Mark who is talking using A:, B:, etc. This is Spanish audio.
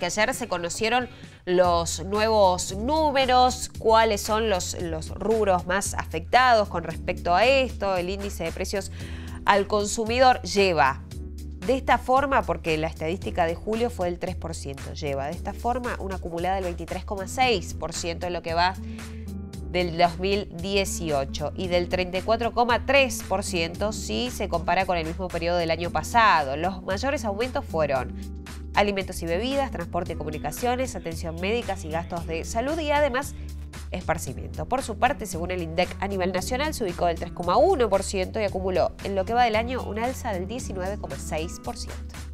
A: porque ayer se conocieron los nuevos números, cuáles son los, rubros más afectados con respecto a esto, el índice de precios al consumidor lleva de esta forma, porque la estadística de julio fue del 3%, lleva de esta forma una acumulada del 23,6% en lo que va del 2018 y del 34,3% si se compara con el mismo periodo del año pasado. Los mayores aumentos fueron alimentos y bebidas, transporte y comunicaciones, atención médica y gastos de salud y además esparcimiento. Por su parte, según el INDEC a nivel nacional, se ubicó del 3,1% y acumuló en lo que va del año un alza del 19,6%.